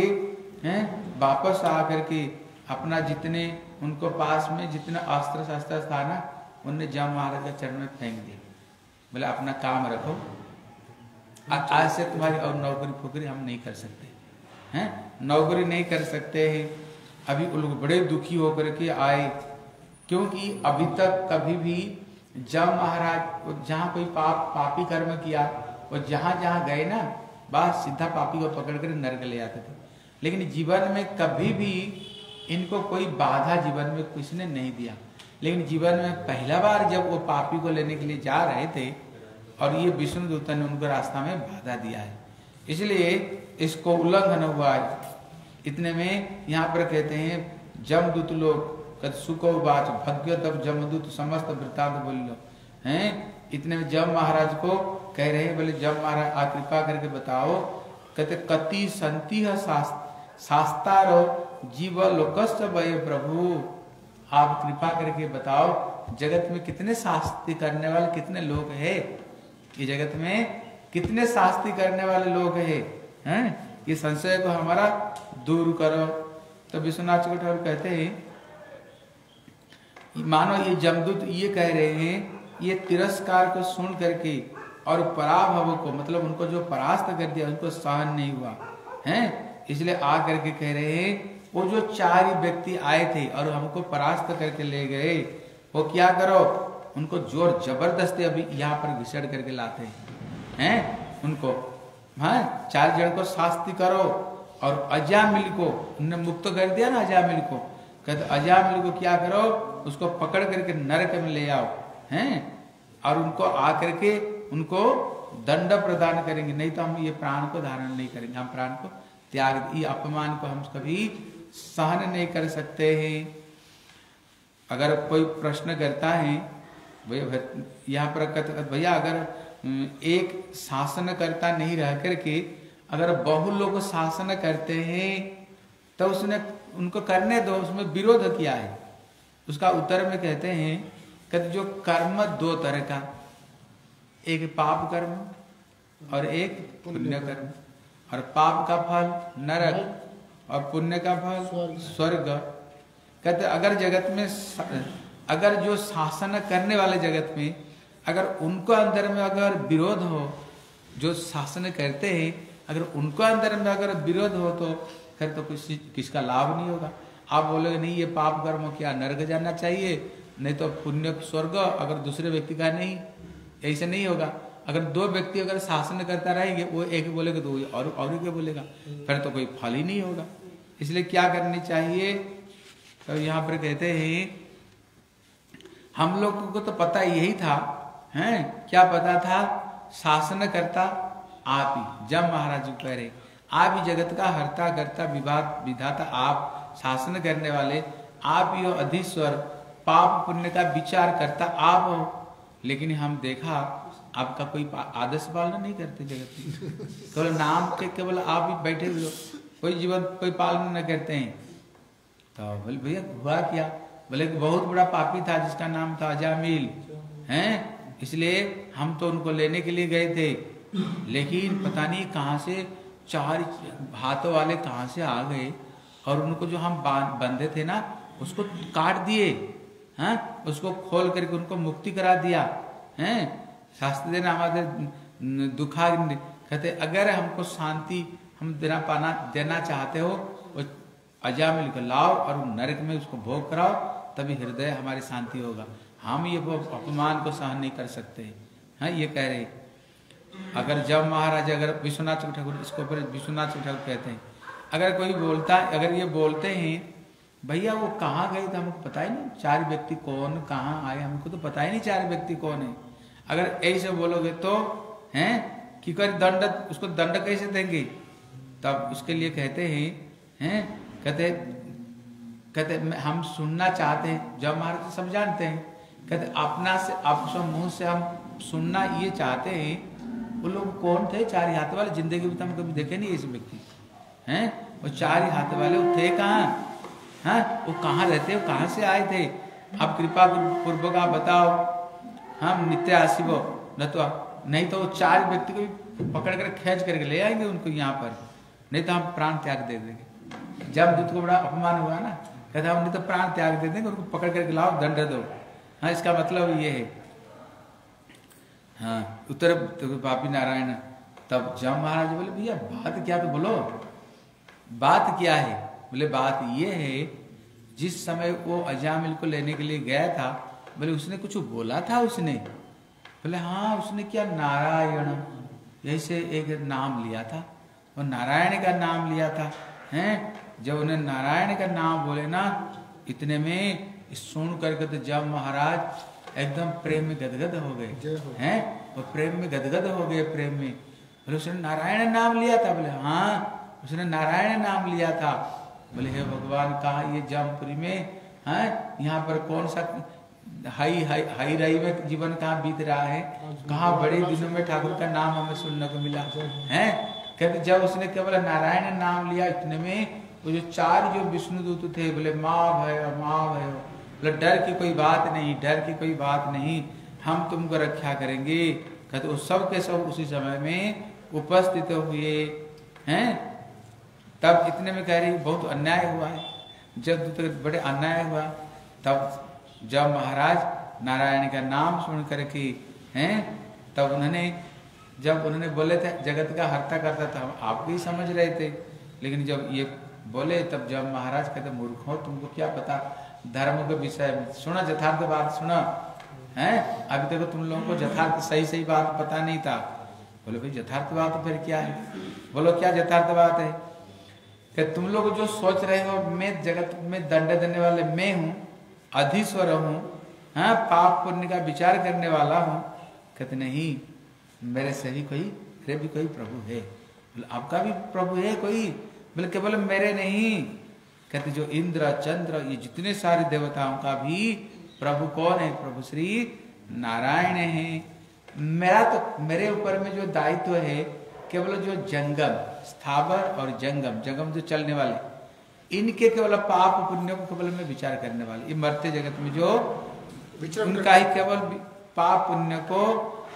हैं वापस आ करके अपना जितने उनको पास में जितना अस्त्र शस्त्र था ना उनने जम महाराज के चरण में फेंक दिया। बोले अपना काम रखो। आज से तुम्हारी और नौकरी फुकरी हम नहीं कर सकते। हैं? नौकरी नहीं कर सकते हैं। अभी उन लोग बड़े दुखी होकर के आए। क्योंकि अभी तक कभी भी जब महाराज जहाँ कोई पाप पापी कर्म किया और जहाँ जहाँ गए ना बस सीधा पापी को पकड़ कर नरक ले आते थे। लेकिन जीवन में कभी भी इनको कोई बाधा जीवन में कुछ किसने नहीं दिया। लेकिन जीवन में पहला बार जब वो पापी को लेने के लिए जा रहे थे, और ये विष्णु दूत ने उनको रास्ता में बाधा दिया है। इसलिए इसको उल्लंघन हुआ है। इतने में यहाँ पर कहते हैं, जमदूत लोग, कद सुको बाच भग्य तब जमदूत समस्त वृत्तांत बोल लो। हैं? इतने में जम महाराज को कह रहे हैं, बोले जम महाराज, आप कृपा करके बताओ, कहते, कति संति है शास्तारो जीव लोकस्त प्रभु। आप कृपा करके बताओ, जगत में कितने शास्त्री करने वाले कितने लोग हैं? ये जगत में कितने शास्त्री करने वाले लोग हैं? हैं? ये संशय को हमारा दूर करो। तो विश्वनाथ ठाकुर कहते हैं मानो ये जमदूत ये कह रहे हैं, ये तिरस्कार को सुन करके और पराभव को मतलब उनको जो परास्त कर दिया, उनको सहन नहीं हुआ। हैं? इसलिए आ करके कह रहे हैं, वो जो चार व्यक्ति आए थे और हमको परास्त करके ले गए, वो क्या करो? उनको ज़ोर ज़बरदस्ती अभी यहाँ पर घिसड़ करके लाते हैं। हैं? उनको। हाँ? चार जन को शास्ति करो और अजामिल को मुक्त कर दिया ना अजामिल को। कहते, अजामिल को क्या करो? उसको पकड़ करके नरक में ले आओ। हैं? और उनको आकर के उनको दंड प्रदान करेंगे। नहीं तो हम ये प्राण को धारण नहीं करेंगे। हम प्राण को त्याग अपमान को हम कभी सहन नहीं कर सकते हैं। अगर कोई प्रश्न करता है, भैया यहाँ पर भैया, अगर एक शासन करता नहीं रह करके, अगर बहु लोग शासन करते हैं तो उसने, उनको करने दो, उसमें विरोध किया है। उसका उत्तर में कहते हैं कहते जो कर्म दो तरह का, एक पाप कर्म और एक पुण्य कर्म। और पाप का फल नरक और पुण्य का फल स्वर्ग। कहते अगर जगत में अगर जो शासन करने वाले जगत में अगर उनको अंदर में अगर विरोध हो जो शासन करते हैं अगर उनको अंदर में अगर विरोध हो तो फिर तो किसी किसका लाभ नहीं होगा। आप बोलोगे नहीं ये पाप कर्म क्या नर्क जाना चाहिए नहीं तो पुण्य स्वर्ग अगर दूसरे व्यक्ति का नहीं ऐसे नहीं होगा। अगर दो व्यक्ति अगर शासन करता रहेंगे, वो एक बोलेगा तो और और क्या बोलेगा। फिर तो कोई फल ही नहीं होगा। इसलिए क्या करनी चाहिए? तो यहाँ पर कहते हैं, हम लोग को तो पता यही था, हैं? क्या पता था? शासन करता आप ही। जब महाराज कह रहे आप ही जगत का हरता करता, विवाद विधाता आप, शासन करने वाले, आप ही हो अधीश्वर, पाप पुण्य का विचार करता आप हो। लेकिन हम देखा आपका कोई आदर्श पालन नहीं करते जगत में। केवल नाम के केवल आप ही बैठे हुए कोई जीवन कोई पालन न करते हैं। तो बोले भैया हुआ क्या? बोले बहुत बड़ा पापी था जिसका नाम था अजामिल। हैं? इसलिए हम तो उनको लेने के लिए गए थे। लेकिन पता नहीं कहाँ से चार हाथों वाले कहाँ से आ गए। और उनको जो हम बंधे थे ना उसको काट दिए। हैं? उसको खोल करके उनको मुक्ति करा दिया। हैं? शास्त्र देना हमारे दुखा कहते, अगर हमको शांति हम देना पाना, देना चाहते हो, वो अजामिल को लाओ और नरक में उसको भोग कराओ, तभी हृदय हमारी शांति होगा। हम ये अपमान को सहन नहीं कर सकते। हाँ ये कह रहे अगर जब महाराज, अगर विश्वनाथ ठाकुर, इसको ऊपर विश्वनाथ ठाकुर कहते हैं। अगर कोई बोलता, अगर ये बोलते हैं, भैया, वो कहाँ गए थे हमको पता ही नहीं, चार व्यक्ति कौन, कहाँ आए, हमको तो पता ही नहीं चार व्यक्ति कौन है। अगर ऐसे बोलोगे तो हैं? कि दंड, उसको दंड कैसे देंगे? तब उसके लिए कहते हैं हैं? कहते कहते, हम सुनना चाहते हैं, जब महाराज सब जानते हैं। कहते, अपना से आप मुँह से हम सुनना ये चाहते हैं, वो लोग कौन थे? चार हाथ वाले, ज़िंदगी में तो हम कभी देखे नहीं ऐसे व्यक्ति। हैं? वो चार हाथ वाले, वो थे कहाँ? हैं? वो कहाँ रहते वो कहाँ से आए थे? आप कृपा पूर्वक आप बताओ। हम नित्य आशिवो न तो नहीं तो चार व्यक्ति को भी पकड़ कर खेच करके ले आएँगे उनको यहाँ पर। नहीं तो हम प्राण त्याग दे देंगे। जब दूत को बड़ा अपमान हुआ ना, कहते हम नहीं तो प्राण त्याग दे देंगे, उनको पकड़ करके लाओ, दंड दो। हाँ इसका मतलब ये है। हाँ उत्तर तो पापी नारायण, तब जब महाराज बोले, भैया, बात क्या तो बोलो? बात क्या है? बोले, बात ये है, जिस समय वो अजामिल को लेने के लिए गया था बोले उसने कुछ बोला था उसने? बोले हाँ उसने क्या नारायण। ऐसे एक नाम लिया था। वो नारायण का नाम लिया था हैं? जब उन्हें नारायण का नाम बोले ना इतने में सुन करके तो जब महाराज एकदम प्रेम में गदगद हो गए। हो। वो प्रेम में गदगद हो गए प्रेम में। बोले उसने नारायण नाम लिया था? बोले हाँ उसने नारायण नाम लिया था। बोले हे भगवान कहा ये जमपुरी में है? यहाँ पर कौन सा हाई हाई हाई राई में जीवन कहाँ बीत रहा है? कहाँ बड़े दिनों में ठाकुर का नाम हमें सुनने को मिला? है? कहते जब उसने केवल नारायण नाम लिया, इतने में वो जो चार जो विष्णु दूत थे, बोले, माँ भय माँ भय, बोले, डर की कोई बात नहीं, डर की कोई बात नहीं, हम तुमको रक्षा करेंगे। कहते वो सब के सब उसी समय में उपस्थित हुए। हैं? तब इतने में कह रही, बहुत अन्याय हुआ है। जब दूत बड़े अन्याय हुआ, तब जब महाराज नारायण का नाम सुन करके हैं, तब उन्होंने, जब उन्होंने बोले थे, जगत का हर्ता करता था हम आप भी समझ रहे थे। लेकिन जब ये बोले, तब जब महाराज कहते, मूर्ख हो, तुमको क्या पता? धर्म के विषय में सुना, यथार्थ बात सुना, है? अभी तो तुम लोगों को यथार्थ सही सही बात पता नहीं था। बोले, भाई, यथार्थ बात फिर क्या है? बोलो, क्या यथार्थ बात है? कि तुम लोग जो सोच रहे हो, मैं जगत में दंड देने वाले मैं हूँ अधीश्वर हूँ हाँ पाप पुण्य का विचार करने वाला हूँ। कहते, नहीं, मेरे से भी कोई, मेरे भी कोई प्रभु है। बोले, आपका भी प्रभु है कोई? बोले, केवल मेरे नहीं। कहते, जो इंद्र, चंद्र, ये जितने सारे देवताओं का भी प्रभु कौन है? प्रभु श्री नारायण है। मेरा तो मेरे ऊपर में जो दायित्व है, केवल जो जंगम, स्थावर और जंगम जंगम जो चलने वाले इनके केवल पाप पुण्य को केवल में विचार करने वाले ये मरते जगत में जो उनका ही केवल पाप पुण्य को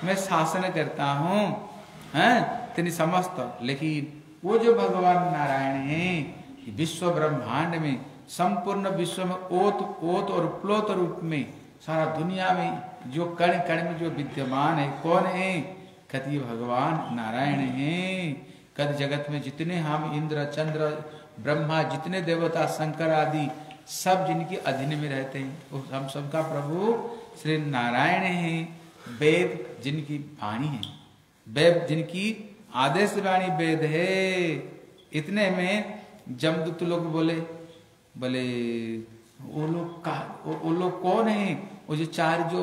मैं शासन करता हूँ। हैं? तेनी समस्त। लेकिन वो जो भगवान नारायण हैं विश्व ब्रह्मांड में संपूर्ण विश्व में ओत ओत और प्लोत रूप में सारा दुनिया में जो कण कण में जो विद्यमान है कौन है? कहते ये भगवान नारायण है। कद जगत में जितने हम इंद्र चंद्र ब्रह्मा जितने देवता शंकर आदि सब जिनके अधीन में रहते हैं वो हम सबका प्रभु श्री नारायण हैं। वेद जिनकी वाणी है वेद जिनकी आदेश वाणी वेद है। इतने में जमदूत लोग बोले बोले वो लोग का वो, लोग कौन है? वो जो चार जो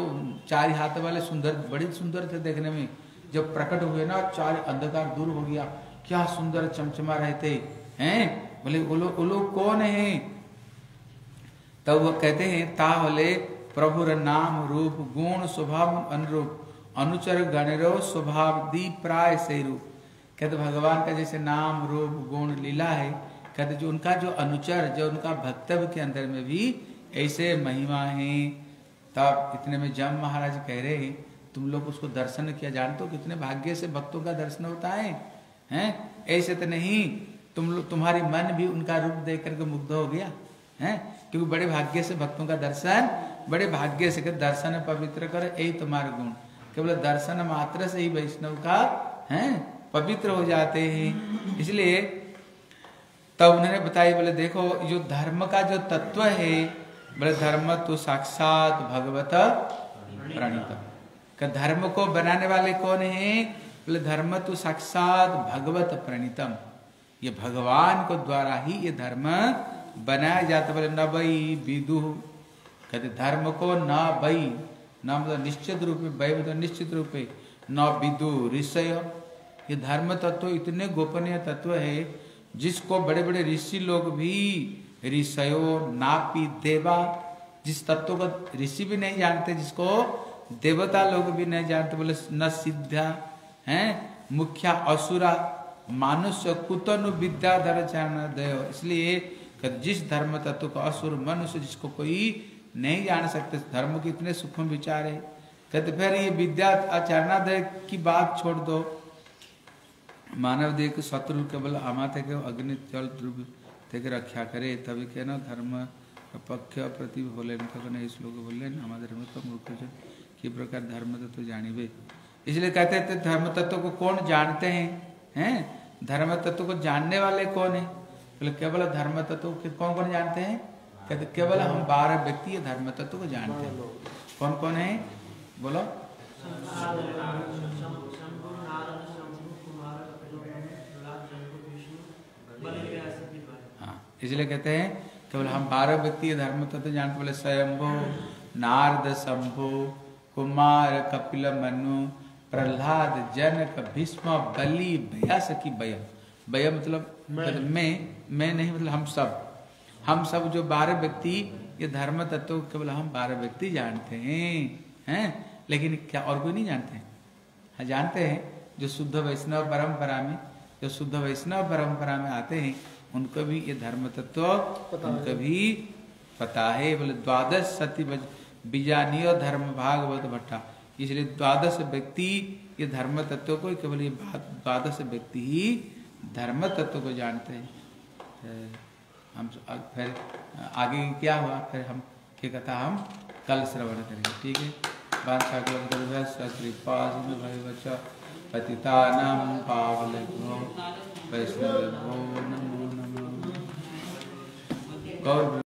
चार हाथ वाले सुंदर बड़े सुंदर थे देखने में जब प्रकट हुए ना चार अंधकार दूर हो गया। क्या सुंदर चमचमा रहे थे हैं? बोले, वो लोग लोग कौन है? तब वो कहते हैं ता बोले प्रभुर नाम रूप, गुण, स्वभाव, अनुरूप, अनुचर गणरो स्वभाव दी प्राय से रूप कहते, भगवान का जैसे नाम, रूप, गुण, लीला है, कहते, जो उनका जो अनुचर, जो उनका भक्तव्य के अंदर में भी ऐसे महिमा है। तब इतने में जम महाराज कह रहे हैं, तुम लोग उसको दर्शन किया जानते हो कितने भाग्य से भक्तों का दर्शन होता है, हैं? ऐसे तो नहीं तुम लोग, तुम्हारी मन भी उनका रूप देख करके मुग्ध हो गया, है? क्योंकि बड़े भाग्य से भक्तों का दर्शन, बड़े भाग्य से दर्शन पवित्र कर, यही तुम्हारे गुण। केवल दर्शन मात्र से ही वैष्णव का, है? पवित्र हो जाते हैं। इसलिए तब उन्होंने बताया, बोले, देखो, जो धर्म का जो तत्व है, बोले, धर्म तो साक्षात भगवत प्रणीत। का धर्म को बनाने वाले कौन है? बोले, धर्म तो साक्षात भगवत प्रणीतम। ये भगवान को द्वारा ही ये धर्म बनाया जाता बोले, न बई विदु। कहते, धर्म को न बई न मतलब निश्चित रूप में वै मतलब निश्चित रूप न विदु, ऋषय। ये धर्म तत्व इतने गोपनीय तत्व है, जिसको बड़े बड़े ऋषि लोग भी, ऋषयो नापी देवा। जिस तत्व को ऋषि भी नहीं जानते, जिसको देवता लोग भी नहीं जानते, बोले, न सिद्धा है? मुख्या असुरा मनुष्य कुतनु विद्याधर जान दयो। इसलिए जिस धर्म तत्व का असुर मनुष्य जिसको कोई नहीं जान सकते धर्म के इतने सूक्ष्म विचार है। कहते फिर ये विद्या आचरणादय की बात छोड़ दो। मानव देह के शत्रु केवल आमा थे के अग्नि, जल ध्रुव थे के रक्षा करे, तभी कहना धर्म पक्ष प्रति बोले तक नहीं श्लोक बोलेन हमारे धर्म तो मूर्ख किस प्रकार धर्म तत्व तो जानिबे। इसलिए कहते थे तो धर्म तत्व को कौन जानते हैं? हैं? धर्म तत्व को जानने वाले कौन है? बोले, केवल धर्म तत्व कौन कौन जानते हैं? कहते, केवल हम बारह व्यक्ति धर्म तत्व को जानते हैं। कौन कौन है? बोलो। हाँ इसलिए कहते हैं, केवल हम बारह व्यक्ति धर्म तत्व जानते बोले, स्वयंभो, नारद, शंभु, कुमार, कपिल, मनु प्रहलाद जनक भीष्म बलि भयास की बय। बय मतलब मैं। मतलब मैं मैं नहीं मतलब हम सब। हम सब जो बारह व्यक्ति ये धर्म तत्व केवल हम बारह व्यक्ति जानते हैं हैं? लेकिन क्या और कोई नहीं जानते? हैं हाँ जानते हैं। जो शुद्ध वैष्णव परंपरा में जो शुद्ध वैष्णव परंपरा में आते हैं उनको भी ये धर्म तत्व उनको भी पता है। बोले द्वादश सती बीजानीय धर्म भागवत भट्टा। इसलिए द्वादश व्यक्ति ये धर्म तत्व को केवल ये द्वादश व्यक्ति ही धर्म तत्व को जानते हैं। हम फिर आगे क्या हुआ? फिर हम की कथा हम? कल श्रवण करेंगे, ठीक है? पतितानां पावलेभ्यो वैष्णवेभ्यो नमो